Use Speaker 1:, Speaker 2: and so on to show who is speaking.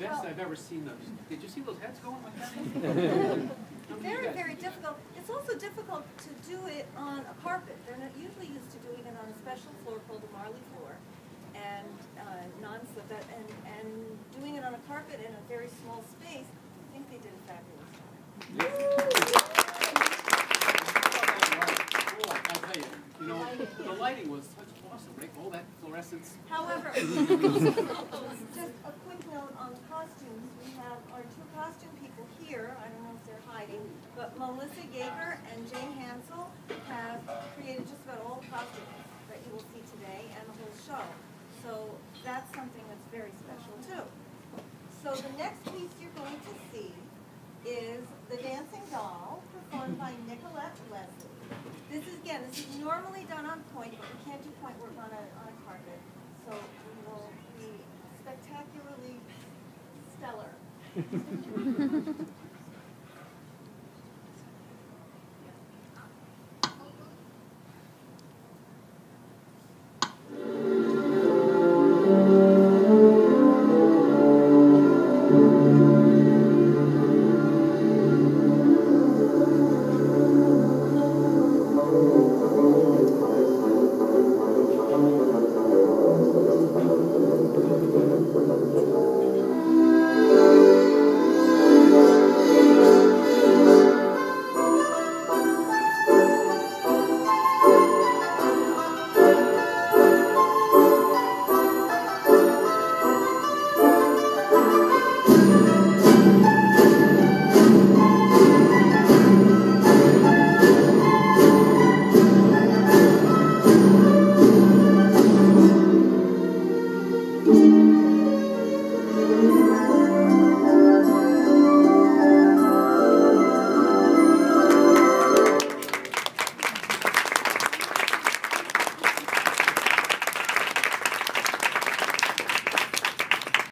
Speaker 1: best I've ever seen those. Did you see those heads going like that?
Speaker 2: Very, very difficult. It's also difficult to do it on a carpet. They're not usually used to doing it on a special floor called a Marley floor and uh, non-slip and, and doing it on a carpet in a very small space. I think they did a fabulous job.
Speaker 1: Cool, you, you know, the lighting was such awesome, right? All that fluorescence.
Speaker 2: However, just a quick note on the costumes. We have our two costume people here. I don't know if they're hiding, but Melissa Yeager and Jane Hansel have created just about all the costumes that you will see today and the whole show. So that's something that's very special too. So the next piece you're going to see is The Dancing Doll, performed by Nicolette Leslie. This is, again, this is normally done on pointe, but we can't do pointe work on a, on a carpet. So we will be spectacularly stellar.
Speaker 3: Thank